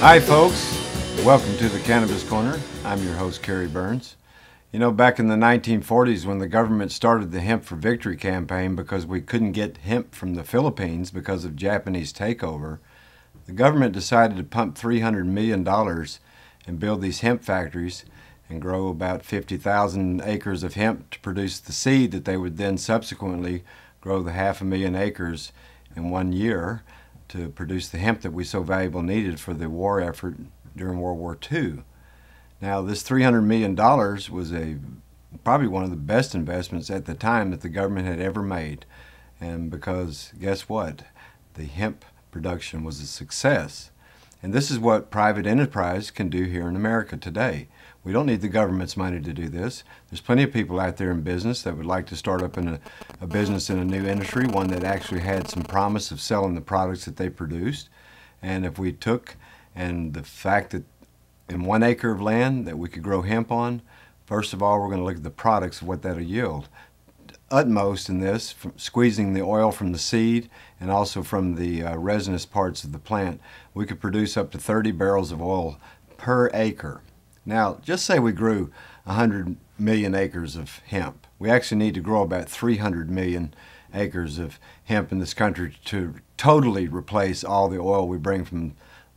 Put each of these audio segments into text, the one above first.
Hi, folks. Welcome to the Cannabis Corner. I'm your host, Carey Burns. You know, back in the 1940s, when the government started the Hemp for Victory campaign because we couldn't get hemp from the Philippines because of Japanese takeover, the government decided to pump $300 million and build these hemp factories and grow about 50,000 acres of hemp to produce the seed that they would then subsequently grow the half a million acres in one year to produce the hemp that we so valuable needed for the war effort during World War II. Now, this $300 million was a probably one of the best investments at the time that the government had ever made. And because guess what? The hemp production was a success. And this is what private enterprise can do here in America today. We don't need the government's money to do this. There's plenty of people out there in business that would like to start up in a, a business in a new industry, one that actually had some promise of selling the products that they produced. And if we took and the fact that in one acre of land that we could grow hemp on, first of all, we're going to look at the products of what that'll yield. Utmost in this, squeezing the oil from the seed and also from the uh, resinous parts of the plant, we could produce up to 30 barrels of oil per acre. Now, just say we grew 100 million acres of hemp. We actually need to grow about 300 million acres of hemp in this country to totally replace all the oil we bring from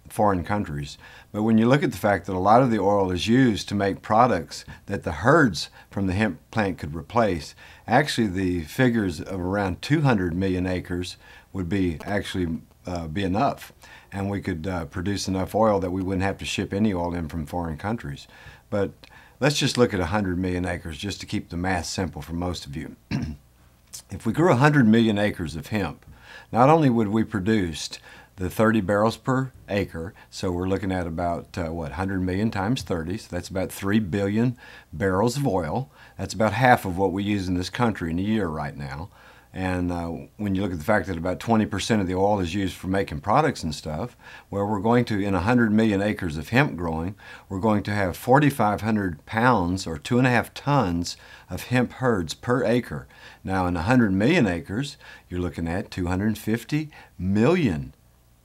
foreign countries. But when you look at the fact that a lot of the oil is used to make products that the hurds from the hemp plant could replace, actually the figures of around 200 million acres would be actually uh, be enough and we could uh, produce enough oil that we wouldn't have to ship any oil in from foreign countries. But let's just look at 100 million acres just to keep the math simple for most of you. if we grew 100 million acres of hemp, not only would we produce the 30 barrels per acre, so we're looking at about uh, what 100 million times 30, so that's about 3 billion barrels of oil. That's about half of what we use in this country in a year right now. And uh, when you look at the fact that about 20% of the oil is used for making products and stuff, where we're going to, in 100 million acres of hemp growing, we're going to have 4,500 pounds or two and a half tons of hemp hurds per acre. Now, in 100 million acres, you're looking at 250 million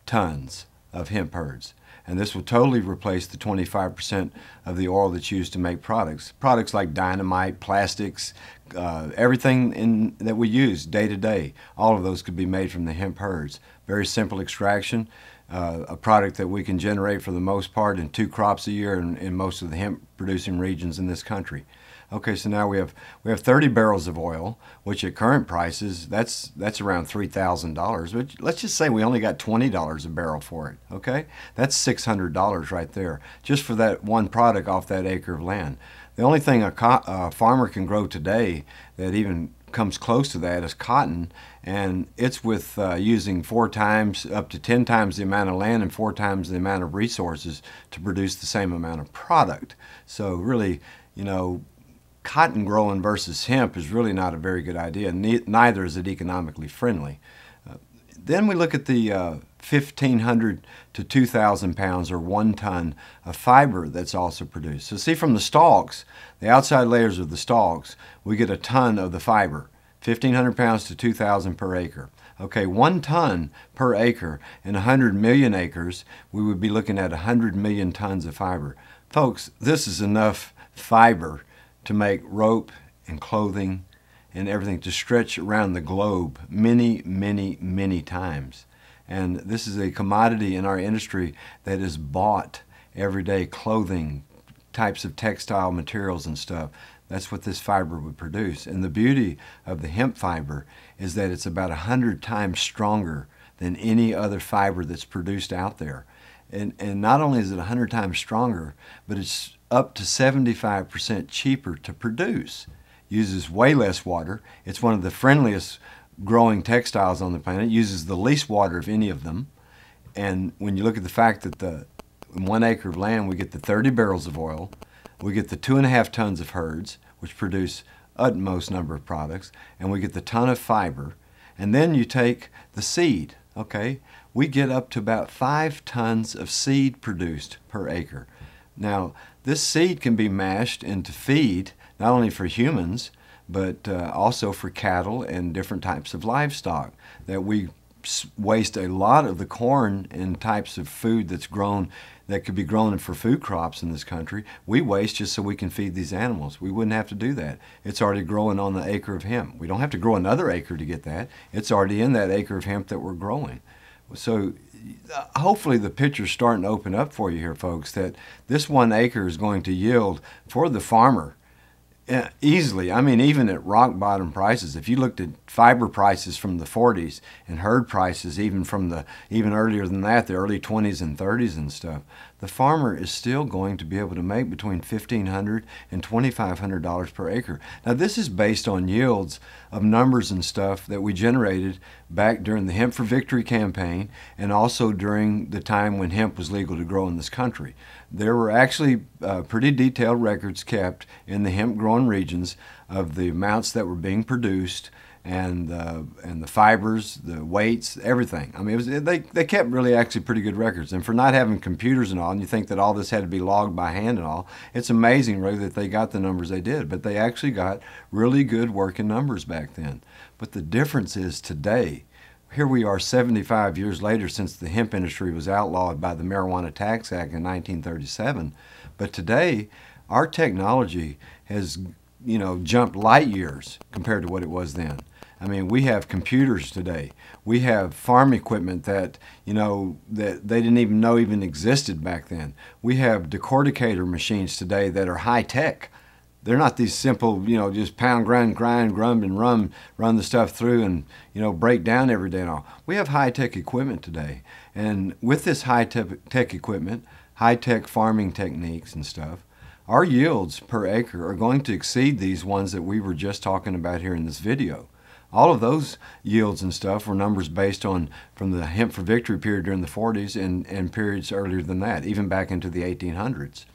tons of hemp hurds and this will totally replace the 25% of the oil that's used to make products. Products like dynamite, plastics, uh, everything in, that we use day to day, all of those could be made from the hemp hurds. Very simple extraction, uh, a product that we can generate for the most part in two crops a year in, in most of the hemp producing regions in this country. Okay, so now we have we have 30 barrels of oil, which at current prices that's that's around three thousand dollars. But let's just say we only got twenty dollars a barrel for it. Okay, that's six hundred dollars right there just for that one product off that acre of land. The only thing a, a farmer can grow today that even comes close to that is cotton, and it's with uh, using four times up to 10 times the amount of land and four times the amount of resources to produce the same amount of product. So, really, you know, cotton growing versus hemp is really not a very good idea. neither is it economically friendly. Uh, then we look at the uh, 1,500 to 2,000 pounds or one ton of fiber that's also produced. So see from the stalks, the outside layers of the stalks, we get a ton of the fiber, 1,500 pounds to 2,000 per acre. Okay, one ton per acre in 100 million acres, we would be looking at 100 million tons of fiber. Folks, this is enough fiber to make rope and clothing and everything to stretch around the globe many, many, many times. And this is a commodity in our industry that is bought every day clothing, types of textile materials and stuff. That's what this fiber would produce. And the beauty of the hemp fiber is that it's about 100 times stronger than any other fiber that's produced out there. And, and not only is it 100 times stronger, but it's up to 75% cheaper to produce. Uses way less water. It's one of the friendliest growing textiles on the planet. Uses the least water of any of them. And when you look at the fact that the one acre of land we get the 30 barrels of oil, we get the two and a half tons of hurds, which produce utmost number of products, and we get the ton of fiber, and then you take the seed, okay? We get up to about five tons of seed produced per acre. Now, this seed can be mashed into feed, not only for humans, but uh, also for cattle and different types of livestock that we waste a lot of the corn and types of food that's grown that could be grown for food crops in this country, we waste just so we can feed these animals. We wouldn't have to do that. It's already growing on the acre of hemp. We don't have to grow another acre to get that. It's already in that acre of hemp that we're growing. So hopefully the picture's starting to open up for you here, folks, that this one acre is going to yield for the farmer eh, easily. I mean, even at rock bottom prices, if you looked at fiber prices from the 40s and hurd prices even from the even earlier than that, the early 20s and 30s and stuff, the farmer is still going to be able to make between $1,500 and $2,500 per acre. Now, this is based on yields of numbers and stuff that we generated back during the Hemp for Victory campaign and also during the time when hemp was legal to grow in this country there were actually uh, pretty detailed records kept in the hemp growing regions of the amounts that were being produced and uh, and the fibers, the weights, everything. I mean, it was, they they kept really actually pretty good records. And for not having computers and all, and you think that all this had to be logged by hand and all, it's amazing really that they got the numbers they did. But they actually got really good working numbers back then. But the difference is today here we are 75 years later since the hemp industry was outlawed by the Marijuana Tax Act in 1937. But today, our technology has, you know, jumped light years compared to what it was then. I mean, we have computers today. We have farm equipment that, you know, that they didn't even know even existed back then. We have decorticator machines today that are high tech they're not these simple, you know, just pound, grind, grind, grumb, and run, run the stuff through and, you know, break down every day and all. We have high tech equipment today. And with this high tech equipment, high tech farming techniques and stuff, our yields per acre are going to exceed these ones that we were just talking about here in this video. All of those yields and stuff were numbers based on from the hemp for victory period during the 40s and, and periods earlier than that, even back into the 1800s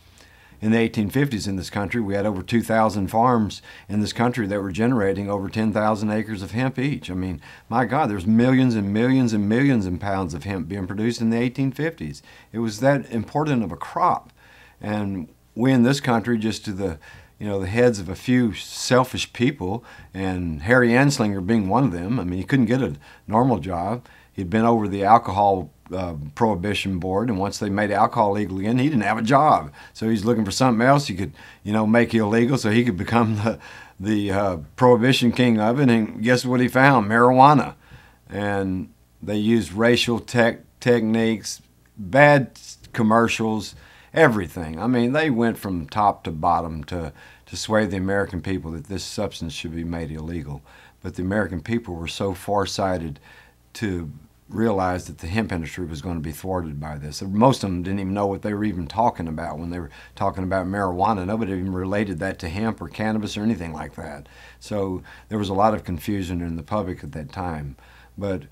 in the 1850s in this country, we had over 2,000 farms in this country that were generating over 10,000 acres of hemp each. I mean, my God, there's millions and millions and millions of pounds of hemp being produced in the 1850s. It was that important of a crop. And we in this country, just to the you know, the heads of a few selfish people, and Harry Anslinger being one of them. I mean, he couldn't get a normal job. He'd been over the alcohol uh, prohibition board, and once they made alcohol legal again, he didn't have a job. So he's looking for something else he could, you know, make illegal, so he could become the the uh, prohibition king of it. And guess what he found? Marijuana. And they used racial tech techniques, bad commercials, everything. I mean, they went from top to bottom to to sway the American people that this substance should be made illegal. But the American people were so farsighted to realized that the hemp industry was going to be thwarted by this. Most of them didn't even know what they were even talking about when they were talking about marijuana. Nobody even related that to hemp or cannabis or anything like that. So there was a lot of confusion in the public at that time. But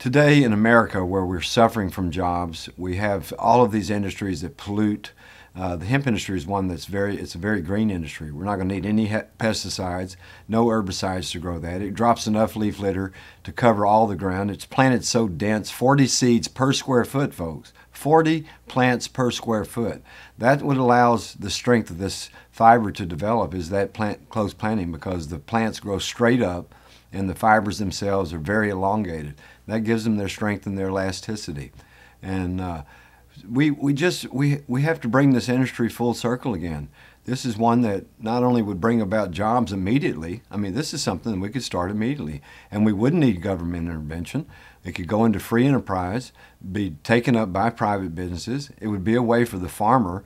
today in America, where we're suffering from jobs, we have all of these industries that pollute uh, the hemp industry is one that's very, it's a very green industry. We're not going to need any pesticides, no herbicides to grow that. It drops enough leaf litter to cover all the ground. It's planted so dense, 40 seeds per square foot, folks. 40 plants per square foot. That what allows the strength of this fiber to develop is that plant close planting because the plants grow straight up and the fibers themselves are very elongated. That gives them their strength and their elasticity. And uh, we, we just we, we have to bring this industry full circle again. This is one that not only would bring about jobs immediately, I mean, this is something we could start immediately. And we wouldn't need government intervention. It could go into free enterprise, be taken up by private businesses. It would be a way for the farmer,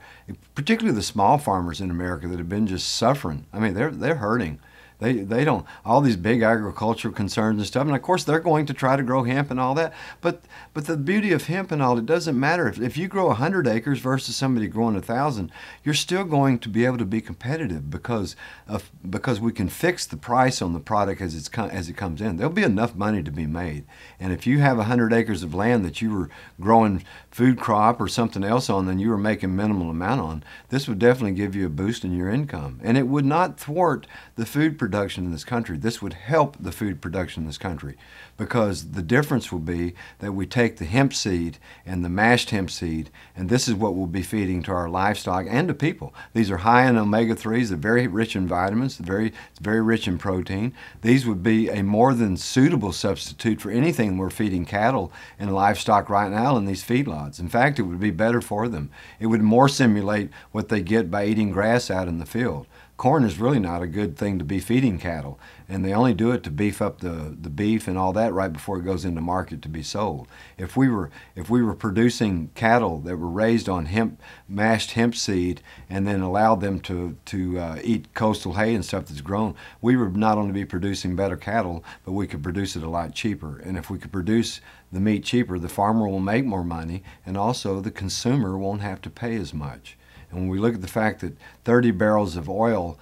particularly the small farmers in America that have been just suffering. I mean, they're, they're hurting. They, they don't, all these big agricultural concerns and stuff. And of course, they're going to try to grow hemp and all that. But, but the beauty of hemp and all, it doesn't matter. If, if you grow 100 acres versus somebody growing 1,000, you're still going to be able to be competitive because, of, because we can fix the price on the product as, it's, as it comes in. There'll be enough money to be made. And if you have 100 acres of land that you were growing food crop or something else on, then you were making minimal amount on, this would definitely give you a boost in your income. And it would not thwart the food production in this country. This would help the food production in this country because the difference will be that we take the hemp seed and the mashed hemp seed, and this is what we'll be feeding to our livestock and to people. These are high in omega-3s, they're very rich in vitamins, very, it's very rich in protein. These would be a more than suitable substitute for anything we're feeding cattle and livestock right now in these feedlots. In fact, it would be better for them. It would more simulate what they get by eating grass out in the field corn is really not a good thing to be feeding cattle and they only do it to beef up the, the beef and all that right before it goes into market to be sold. If we were if we were producing cattle that were raised on hemp mashed hemp seed and then allowed them to to uh, eat coastal hay and stuff that's grown we would not only be producing better cattle but we could produce it a lot cheaper. And if we could produce the meat cheaper the farmer will make more money and also the consumer won't have to pay as much and when we look at the fact that 30 barrels of oil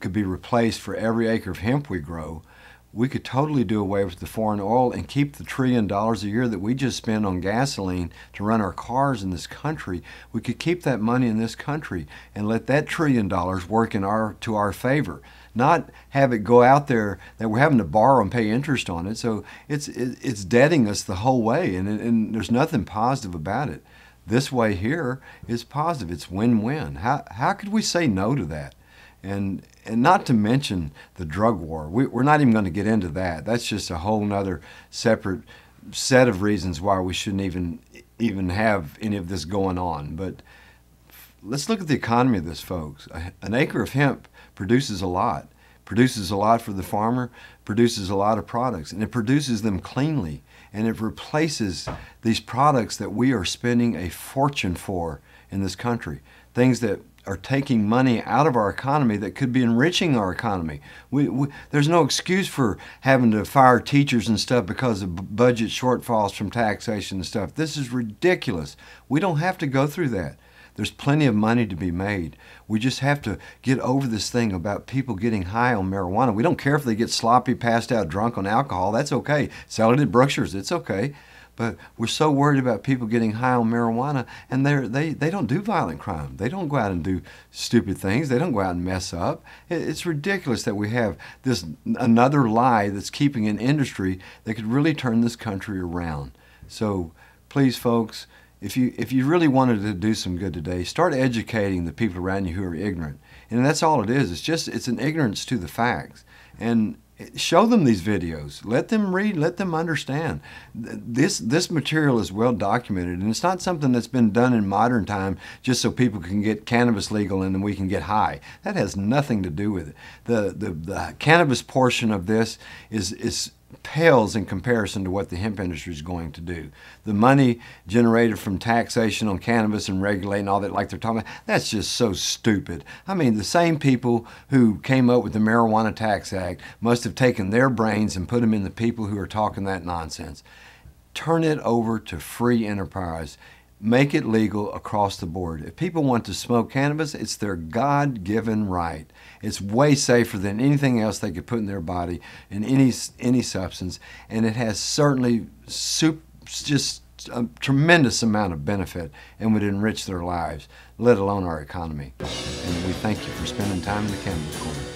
could be replaced for every acre of hemp we grow, we could totally do away with the foreign oil and keep the trillion dollars a year that we just spend on gasoline to run our cars in this country. We could keep that money in this country and let that trillion dollars work in our to our favor. Not have it go out there that we're having to borrow and pay interest on it. So it's it's debting us the whole way, and, and there's nothing positive about it. This way here is positive. It's win-win. How, how could we say no to that? And, and not to mention the drug war. We, we're not even going to get into that. That's just a whole other separate set of reasons why we shouldn't even even have any of this going on. But let's look at the economy of this, folks. An acre of hemp produces a lot. Produces a lot for the farmer, produces a lot of products, and it produces them cleanly and it replaces these products that we are spending a fortune for in this country. Things that are taking money out of our economy that could be enriching our economy. We, we, there's no excuse for having to fire teachers and stuff because of budget shortfalls from taxation and stuff. This is ridiculous. We don't have to go through that. There's plenty of money to be made. We just have to get over this thing about people getting high on marijuana. We don't care if they get sloppy, passed out, drunk on alcohol. That's okay. Sell it at Brookshire's. It's okay. But we're so worried about people getting high on marijuana, and they they they don't do violent crime. They don't go out and do stupid things. They don't go out and mess up. It's ridiculous that we have this another lie that's keeping an industry that could really turn this country around. So please, folks, if you if you really wanted to do some good today, start educating the people around you who are ignorant. And that's all it is. It's just it's an ignorance to the facts. And show them these videos. Let them read, let them understand. This this material is well documented and it's not something that's been done in modern time just so people can get cannabis legal and then we can get high. That has nothing to do with it. The the, the cannabis portion of this is is pales in comparison to what the hemp industry is going to do. The money generated from taxation on cannabis and regulating all that, like they're talking about, that's just so stupid. I mean, the same people who came up with the Marijuana Tax Act must have taken their brains and put them in the people who are talking that nonsense. Turn it over to free enterprise make it legal across the board. If people want to smoke cannabis, it's their God given right. It's way safer than anything else they could put in their body in any, any substance, and it has certainly soup, just a tremendous amount of benefit and would enrich their lives, let alone our economy. And we thank you for spending time in the Cannabis Corner.